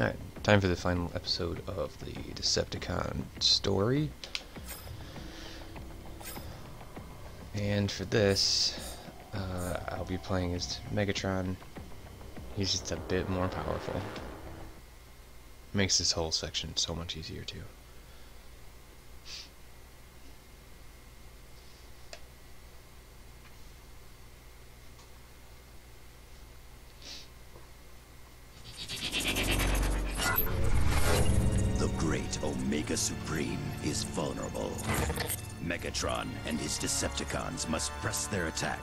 Alright, time for the final episode of the Decepticon story. And for this, uh, I'll be playing as Megatron. He's just a bit more powerful. Makes this whole section so much easier too. The great Omega Supreme is vulnerable. Megatron and his Decepticons must press their attack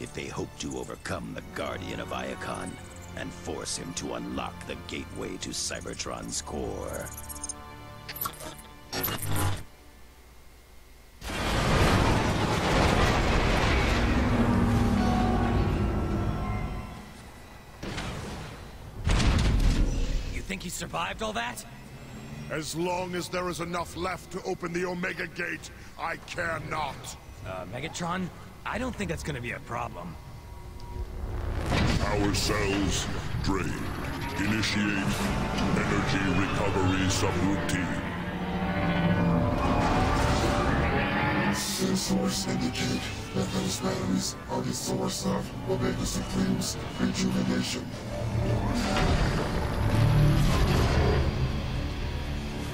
if they hope to overcome the Guardian of Iacon and force him to unlock the gateway to Cybertron's core. You think he survived all that? As long as there is enough left to open the Omega Gate, I care not. Uh, Megatron? I don't think that's gonna be a problem. Our cells drained. Initiate energy recovery subroutine. Sensors indicate that those batteries are the source of Omega Supreme's rejuvenation.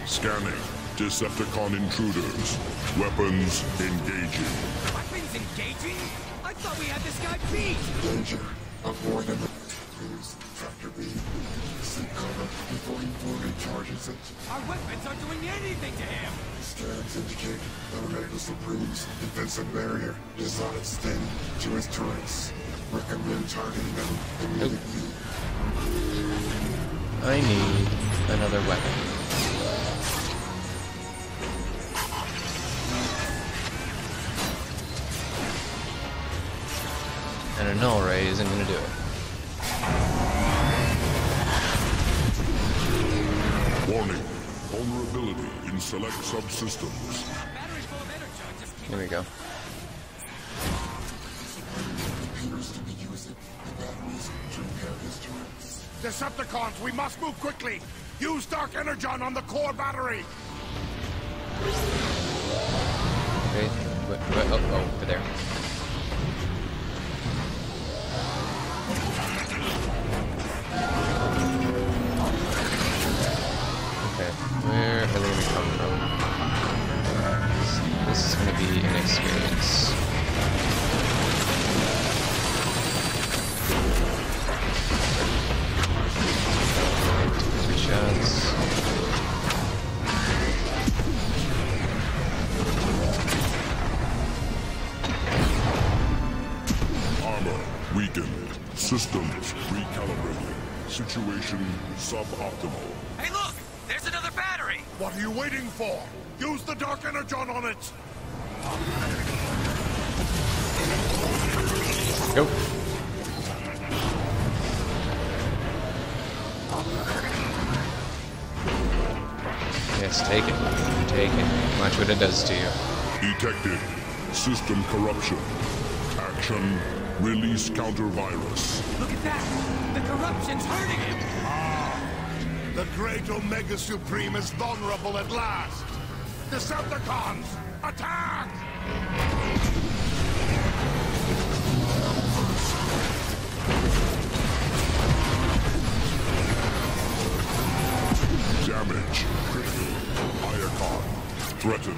Scanning. Decepticon intruders. Weapons engaging. Weapons engaging? I thought we had this guy beat! Danger of more than the Use tractor beam. Seek cover before he fully charges it. Our weapons aren't doing anything to him! Scans indicate that Omega Supreme's defensive barrier does not extend to his turrets. Recommend targeting them immediately. I need another weapon. A null ray isn't gonna do it. Warning. Vulnerability in select subsystems. Battery's full of energy, just keep Here we go. Appears to be using the batteries to repair his turrets. Decepticons, we must move quickly. Use Dark Energon on the core battery. Okay. Wait, wait, oh, oh, over there. This, this is gonna be an experience. Three shots. Armor weakened. Systems recalibrated. Situation suboptimal. Hey look! There's another battery! What are you waiting for? Use the Dark Energon on it. Go. Yes, take it. Take it. Watch what it does to you. Detected. System corruption. Action. Release counter virus. Look at that! The corruption's hurting him! Ah, the great Omega Supreme is vulnerable at last. Decepticons, attack! Damage critical. Iacon threatened.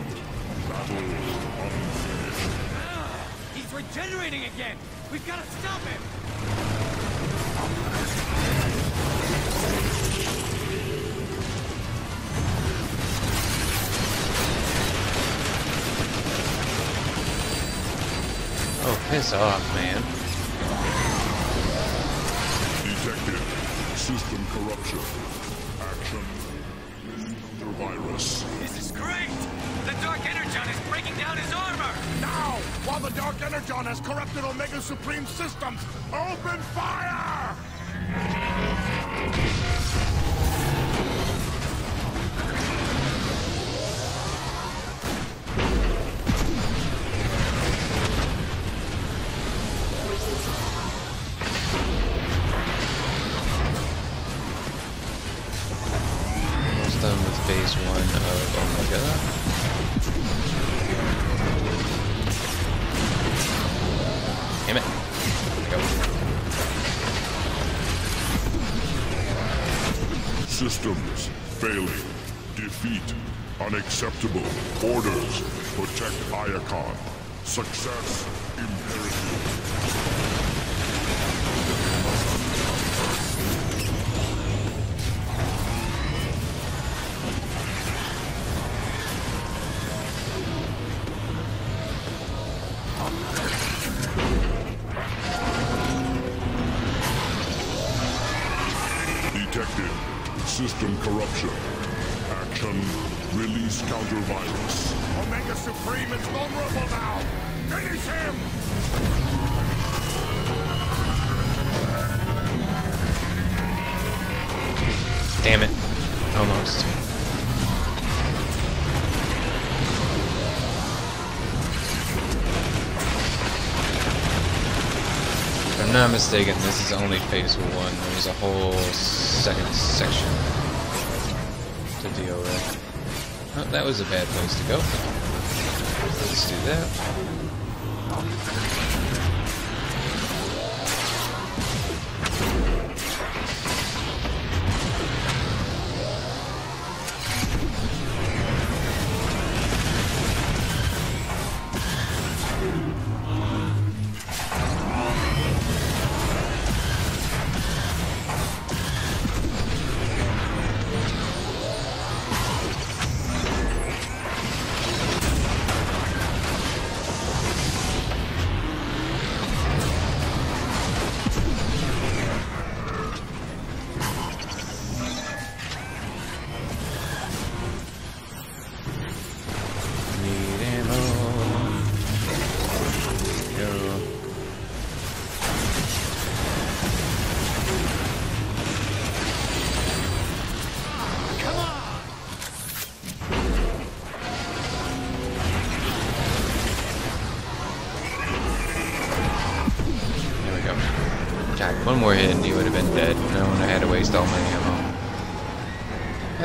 Battle unfinished. Ah, he's regenerating again! We've gotta stop him! Piss off, man. Detected. System corruption. Action. Counter virus. This is great! The Dark Energon is breaking down his armor! Now, while the Dark Energon has corrupted Omega Supreme systems, open fire! Systems failing. Defeat. Unacceptable. Orders. Protect Iacon. Success imperative. System corruption. Action. Release counter-virus. Omega Supreme is vulnerable now! Finish him! Damn it. Almost. If I'm not mistaken, this is only phase one. There's a whole second section to deal. Oh, that was a bad place to go. Let's do that.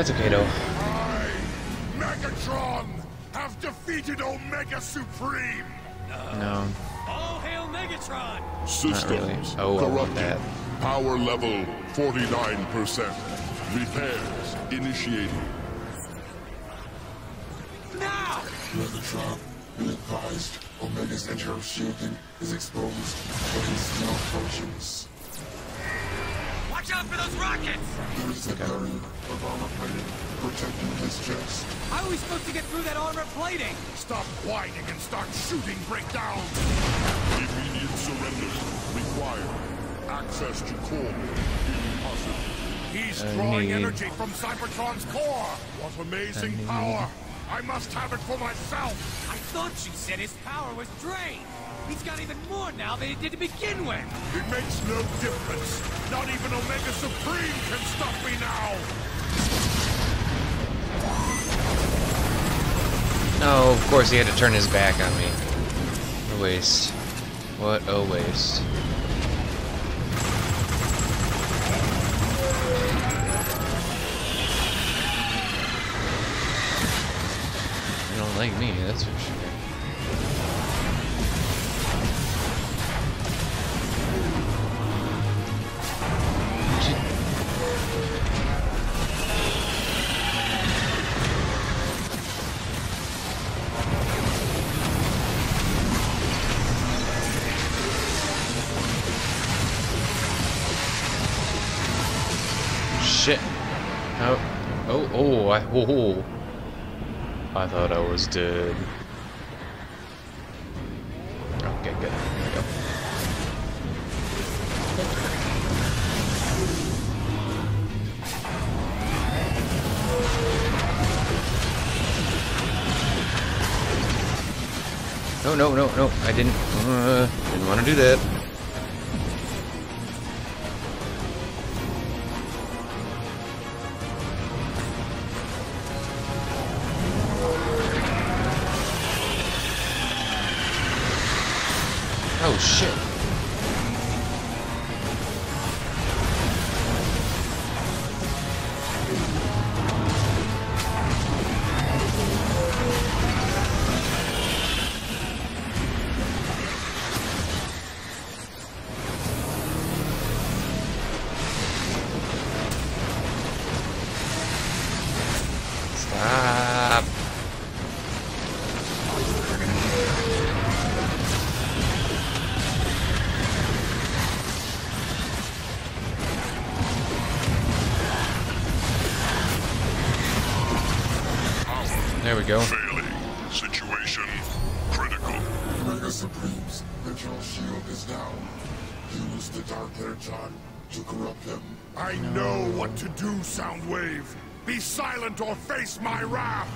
That's okay though. I, Megatron, have defeated Omega Supreme! No. All hail Megatron! Systems really. Oh, I want corrupted. that. Power level 49%. Repairs initiated. Now! Megatron, be advised, Omega's internal shielding is exposed, but it still functions. Watch out for those rockets! There is a barrier of armor plating protecting his chest. How are we supposed to get through that armor plating? Stop whining and start shooting Breakdown! Immediate surrender required. Access to core impossible. He's I drawing need- energy from Cybertron's core! What amazing I power! I must have it for myself! I thought you said his power was drained! He's got even more now than he did to begin with! It makes no difference! Not even Omega Supreme can stop me now! No, of course he had to turn his back on me. A waste. What a waste. They don't like me, that's for sure. Shit. Oh, oh, oh, I, oh, oh. I thought I was dead. Okay, good. Go. No, no, no, no. I didn't. Uh, didn't want to do that. There we go. Failing. Situation critical. Mega Supremes, Mitchell shield is down. Use the Dark Energon to corrupt them. I know what to do, Soundwave. Be silent or face my wrath.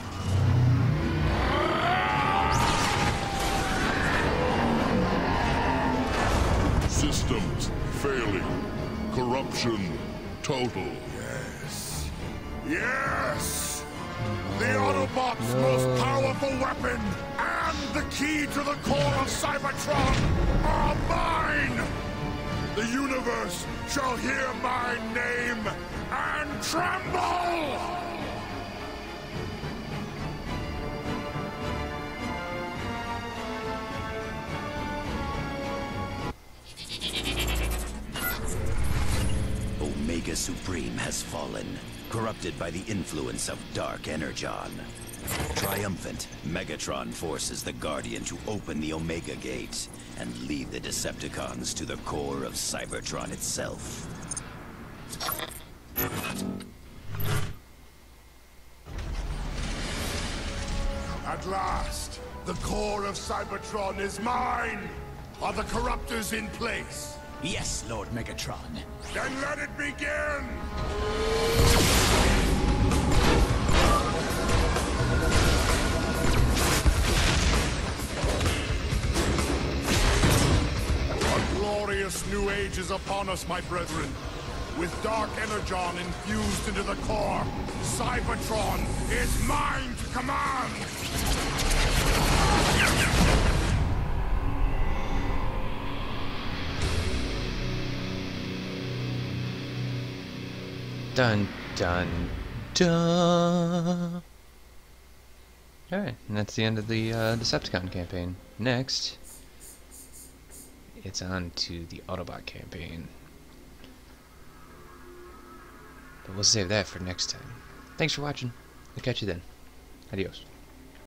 Systems failing. Corruption total. Yes. Yes! The Autobot's most powerful weapon and the key to the core of Cybertron are mine! The universe shall hear my name and tremble! Omega Supreme has fallen, corrupted by the influence of Dark Energon. Triumphant, Megatron forces the Guardian to open the Omega Gate and lead the Decepticons to the core of Cybertron itself. At last, the core of Cybertron is mine! Are the corruptors in place? Yes, Lord Megatron. Then let it begin! Age is upon us, my brethren. With Dark Energon infused into the core, Cybertron is mine to command! Dun dun dun. Alright, and that's the end of the uh, Decepticon campaign. Next, it's on to the Autobot campaign. But we'll save that for next time. Thanks for watching. I'll catch you then. Adios.